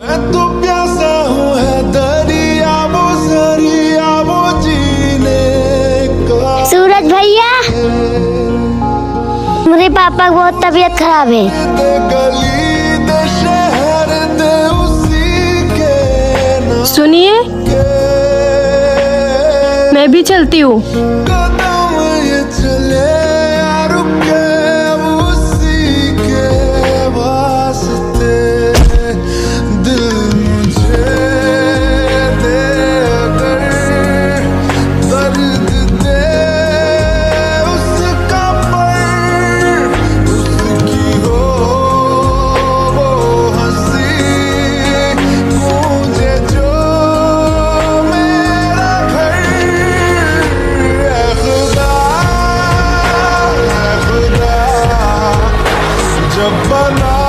मैं तो प्यासा हूँ है दरिया वो ज़रिया वो जीने का। सूरज भैया मेरे पापा की बहुत तबीयत खराब है। सुनिए मैं भी चलती हूँ। banana.